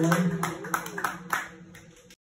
Gracias.